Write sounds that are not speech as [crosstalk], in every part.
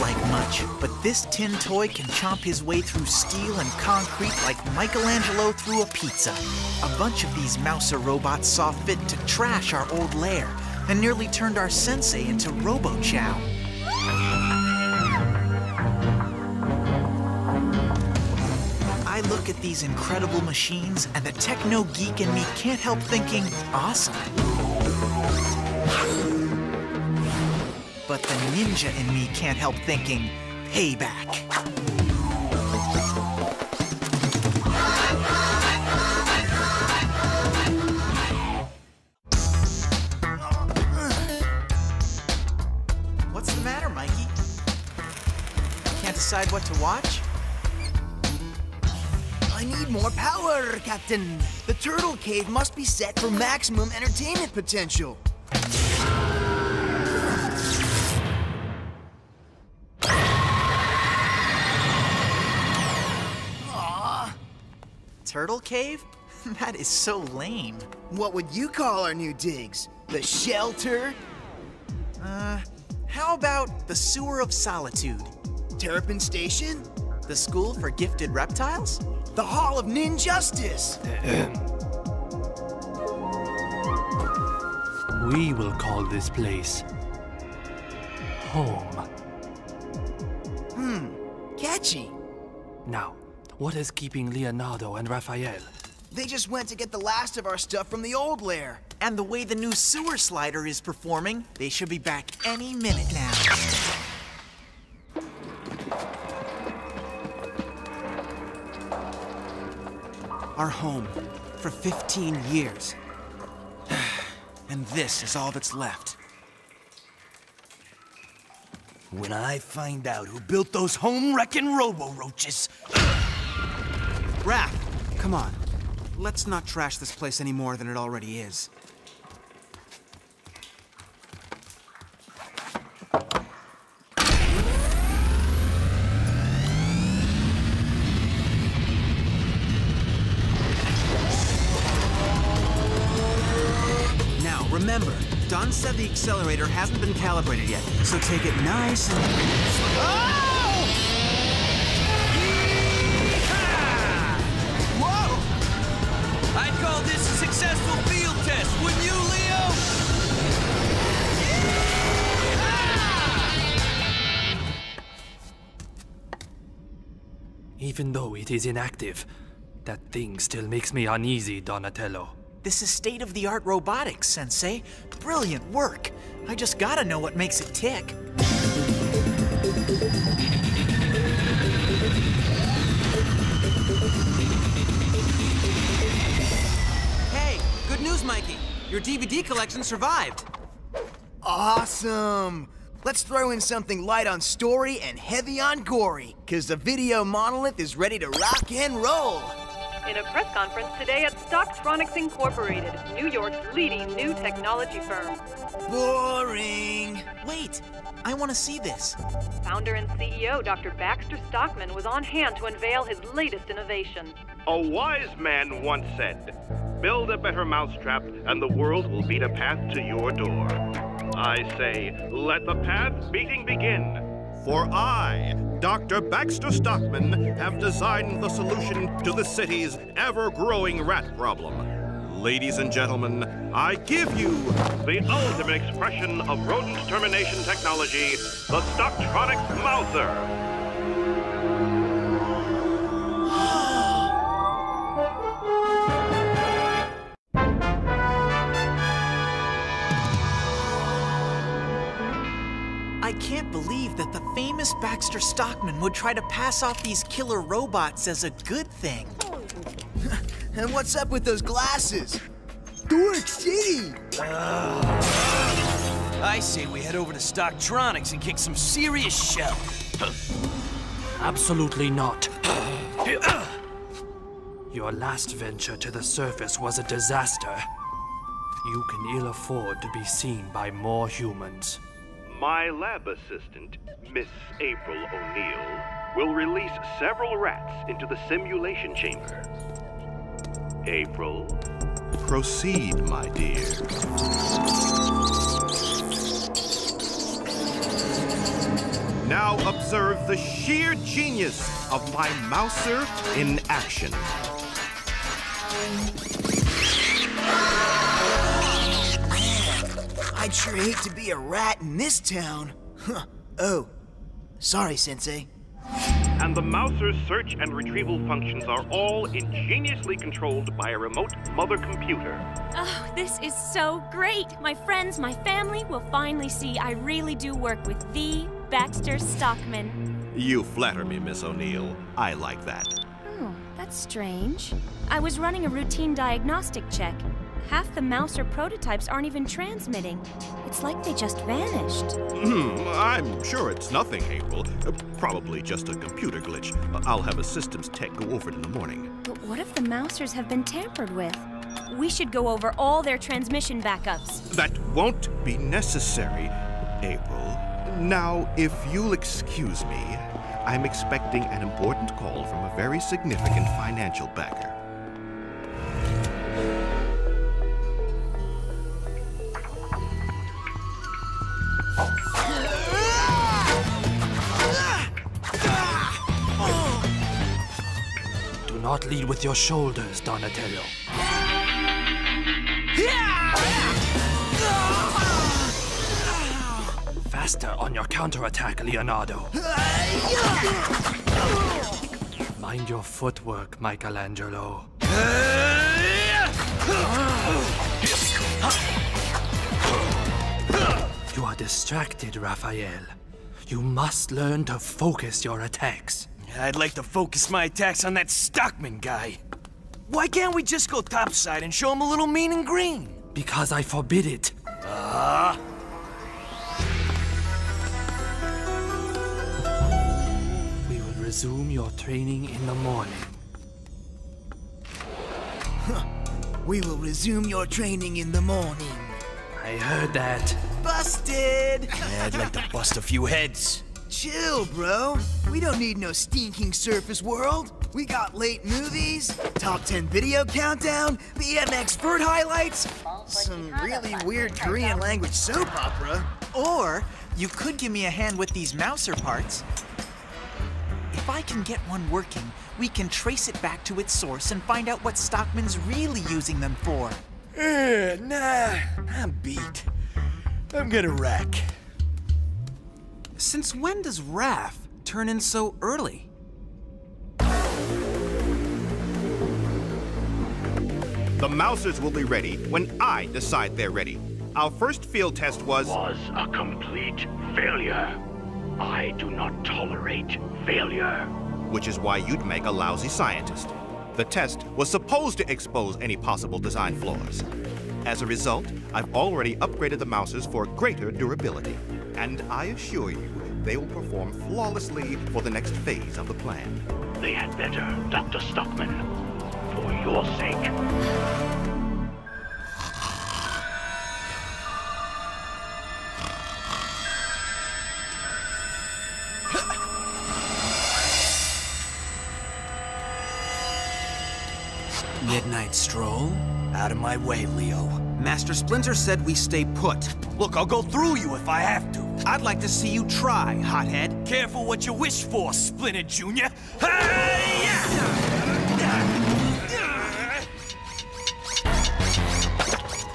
Like much, but this tin toy can chomp his way through steel and concrete like Michelangelo through a pizza. A bunch of these Mouser robots saw fit to trash our old lair and nearly turned our sensei into Robo Chow. I look at these incredible machines, and the techno geek in me can't help thinking, awesome. But the ninja in me can't help thinking, payback. What's the matter, Mikey? Can't decide what to watch? I need more power, Captain. The turtle cave must be set for maximum entertainment potential. Turtle Cave? [laughs] that is so lame. What would you call our new digs? The shelter? Uh, how about the Sewer of Solitude? Terrapin Station? The School for Gifted Reptiles? The Hall of Ninjustice? [clears throat] We will call this place home. Hmm, catchy. Now, what is keeping Leonardo and Raphael? They just went to get the last of our stuff from the old lair. And the way the new sewer slider is performing, they should be back any minute now. Our home for 15 years. [sighs] and this is all that's left. When I find out who built those home wrecking robo roaches. Raph, come on. Let's not trash this place any more than it already is. Now, remember, Don said the accelerator hasn't been calibrated yet, so take it nice and... Whoa! Even though it is inactive, that thing still makes me uneasy, Donatello. This is state of the art robotics, Sensei. Brilliant work. I just gotta know what makes it tick. Hey, good news, Mikey. Your DVD collection survived. Awesome! Let's throw in something light on story and heavy on gory, cause the video monolith is ready to rock and roll! In a press conference today at Stocktronics Incorporated, New York's leading new technology firm. Boring! Wait, I wanna see this. Founder and CEO Dr. Baxter Stockman was on hand to unveil his latest innovation. A wise man once said, Build a better mousetrap, and the world will beat a path to your door. I say, let the path beating begin. For I, Dr. Baxter Stockman, have designed the solution to the city's ever growing rat problem. Ladies and gentlemen, I give you the ultimate expression of rodent termination technology, the Stocktronics Mouser. Baxter Stockman would try to pass off these killer robots as a good thing. [laughs] And what's up with those glasses? Dork City! Ah. I say we head over to Stocktronics and kick some serious shell. Absolutely not. [clears throat] Your last venture to the surface was a disaster. You can ill afford to be seen by more humans. My lab assistant, Miss April O'Neil, will release several rats into the simulation chamber. April, proceed, my dear. Now observe the sheer genius of my Mouser in action. I'd sure hate to be a rat in this town. Huh. Oh, sorry, Sensei. And the Mouser's search and retrieval functions are all ingeniously controlled by a remote mother computer. Oh, this is so great! My friends, my family will finally see I really do work with the Baxter Stockman. You flatter me, Miss O'Neil. I like that. Oh, that's strange. I was running a routine diagnostic check. Half the Mouser prototypes aren't even transmitting. It's like they just vanished. Hmm, I'm sure it's nothing, April. Uh, Probably just a computer glitch. Uh, I'll have a systems tech go over it in the morning. But what if the Mousers have been tampered with? We should go over all their transmission backups. That won't be necessary, April. Now, if you'll excuse me, I'm expecting an important call from a very significant financial backer. Not lead with your shoulders, Donatello. Faster on your counterattack, Leonardo. Mind your footwork, Michelangelo. You are distracted, Raphael. You must learn to focus your attacks. I'd like to focus my attacks on that Stockman guy. Why can't we just go topside and show him a little mean and green? Because I forbid it. Ah. We will resume your training in the morning. We will resume your training in the morning. I heard that. Busted! [laughs] I'd like to bust a few heads. Chill, bro. We don't need no stinking surface world. We got late movies, top 10 video countdown, BMX vert highlights, some really weird Korean language soap opera. Or you could give me a hand with these Mouser parts. If I can get one working, we can trace it back to its source and find out what Stockman's really using them for. Eh, nah, I'm beat. I'm gonna rack. Since when does Raph turn in so early? The Mousers will be ready when I decide they're ready. Our first field test was. was a complete failure. I do not tolerate failure. which is why you'd make a lousy scientist. The test was supposed to expose any possible design flaws. As a result, I've already upgraded the Mousers for greater durability. And I assure you, they will perform flawlessly for the next phase of the plan. They had better, Dr. Stockman. For your sake. Midnight stroll? Out of my way, Leo. Master Splinter said we stay put. Look, I'll go through you if I have to. I'd like to see you try, hothead. Careful what you wish for, Splinter Jr.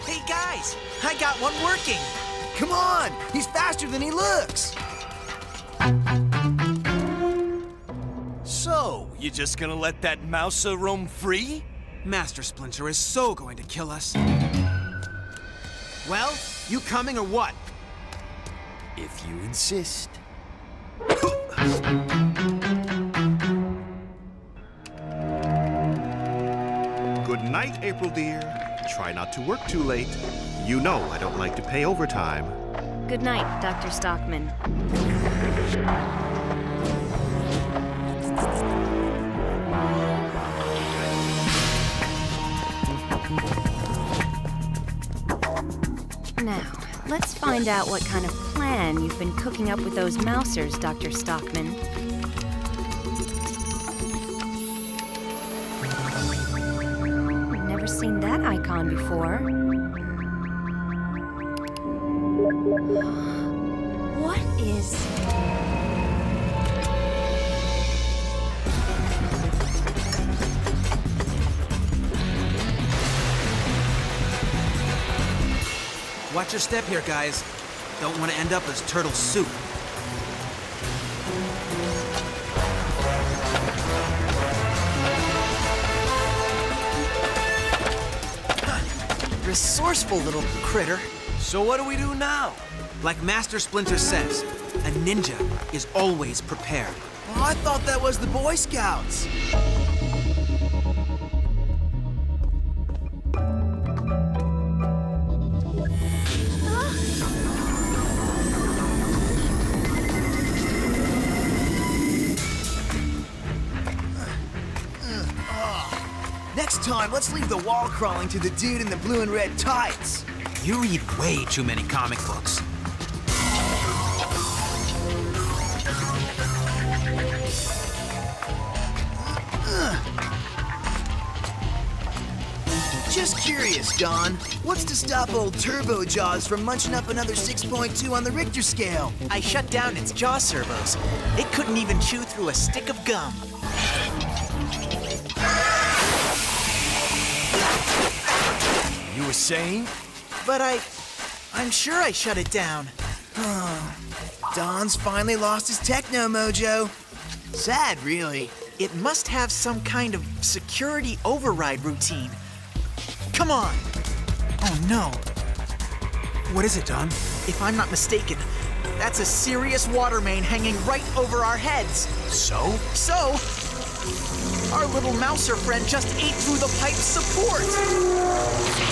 Hey guys, I got one working. Come on, he's faster than he looks. So, you just gonna let that Mouser roam free? Master Splinter is so going to kill us. Well, you coming or what? If you insist. Good night, April dear. Try not to work too late. You know I don't like to pay overtime. Good night, Dr. Stockman. Now, let's find out what kind of plan you've been cooking up with those Mousers, Dr. Stockman. I've never seen that icon before. Watch your step here, guys. Don't want to end up as turtle soup. Resourceful little critter. So what do we do now? Like Master Splinter says, a ninja is always prepared. Oh, I thought that was the Boy Scouts. Next time, let's leave the wall crawling to the dude in the blue and red tights. You read way too many comic books. Just curious, Don. What's to stop old Turbo Jaws from munching up another 6.2 on the Richter scale? I shut down its jaw servos. It couldn't even chew through a stick of gum. Were saying? But I. I'm sure I shut it down. [sighs] Don's finally lost his techno mojo. Sad, really. It must have some kind of security override routine. Come on! Oh no. What is it, Don? If I'm not mistaken, that's a serious water main hanging right over our heads. So? So, our little mouser friend just ate through the pipe's support.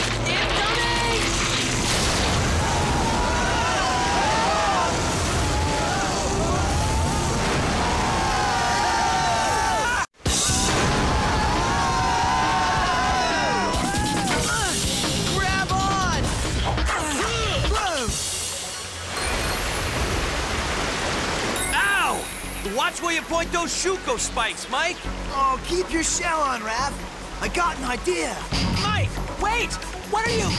Those Shuko spikes, Mike! Oh, keep your shell on, Raph. I got an idea. Mike, wait! What are you?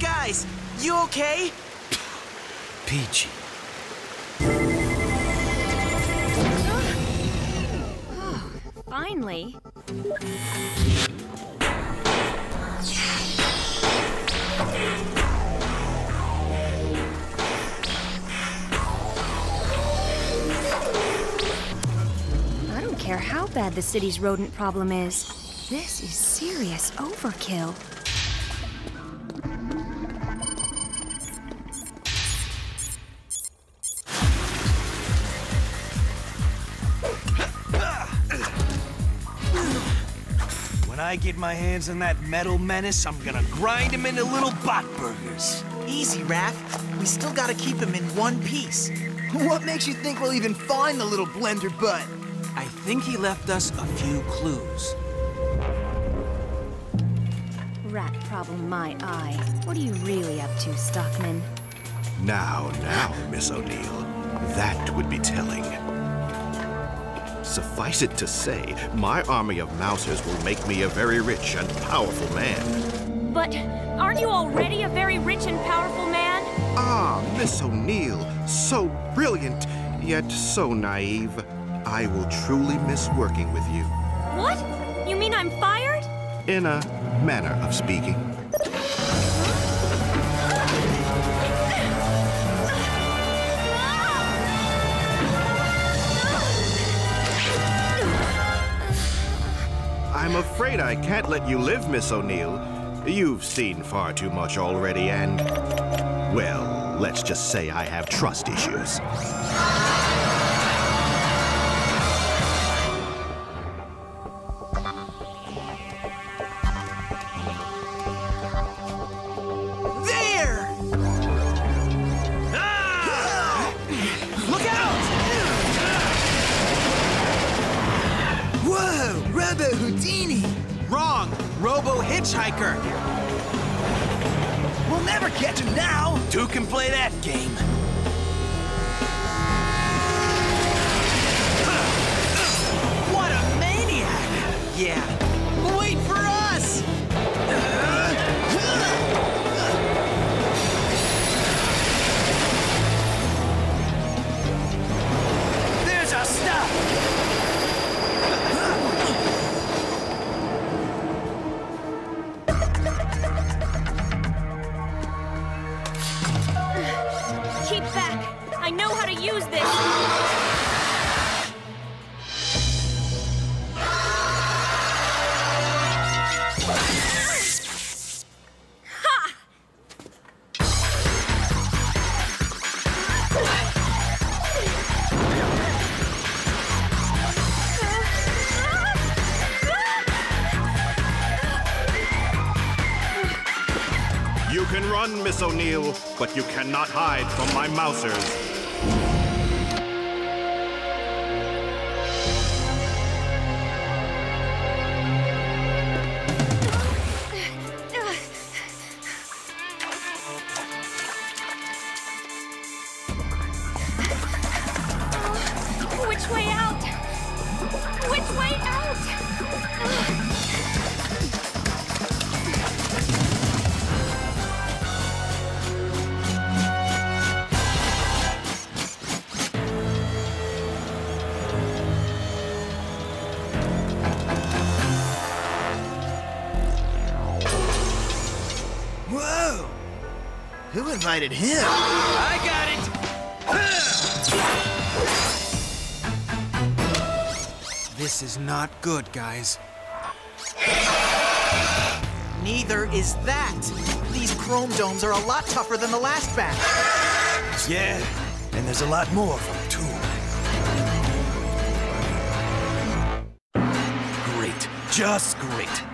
[laughs] Guys, you okay? Peachy. Finally. Bad the city's rodent problem is. This is serious overkill. When I get my hands on that metal menace, I'm gonna grind him into little bot burgers. Easy, Raph. We still gotta keep him in one piece. What makes you think we'll even find the little blender butt? I think he left us a few clues. Rat problem, my eye. What are you really up to, Stockman? Now, now, Miss O'Neil, that would be telling. Suffice it to say, my army of mousers will make me a very rich and powerful man. But aren't you already a very rich and powerful man? Ah, Miss O'Neil, so brilliant, yet so naive. I will truly miss working with you, What? You mean I'm fired? in a manner of speaking. I'm afraid I can't let you live, Miss O'Neil. You've seen far too much already, and. Well, let's just say I have trust issues. Hitchhiker! We'll never catch him now! Two can play that game. What a maniac! Yeah. But you cannot hide from my mousers. Who invited him? I got it! This is not good, guys. Neither is that. These chrome domes are a lot tougher than the last batch. Yeah, and there's a lot more of them, too. Great. Just great.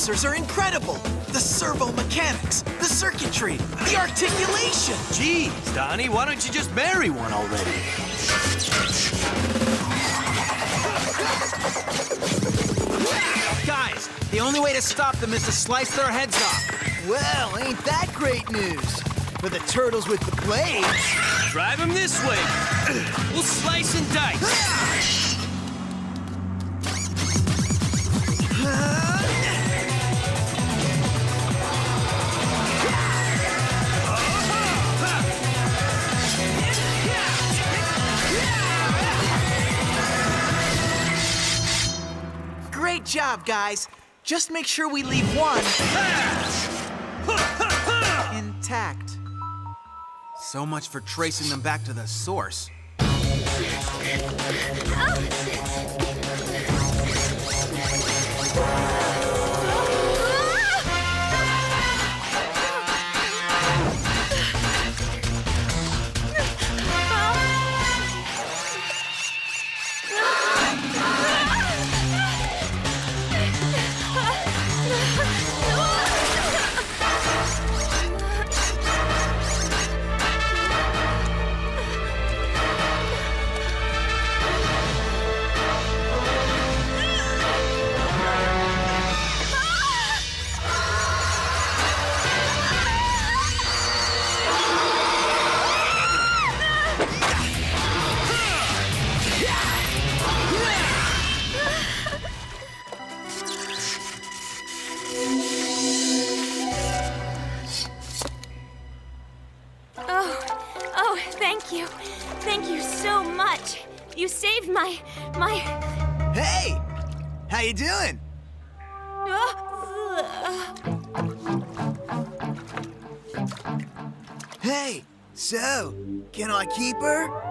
These mousers are incredible. The servo mechanics, the circuitry, the articulation. Geez, Donnie, why don't you just marry one already? Guys, the only way to stop them is to slice their heads off. Well, ain't that great news? For the turtles with the blades. Drive them this way. We'll slice and dice. Job, guys. Just make sure we leave one intact. So much for tracing them back to the source. Oh, you doing? Hey, so, can I keep her?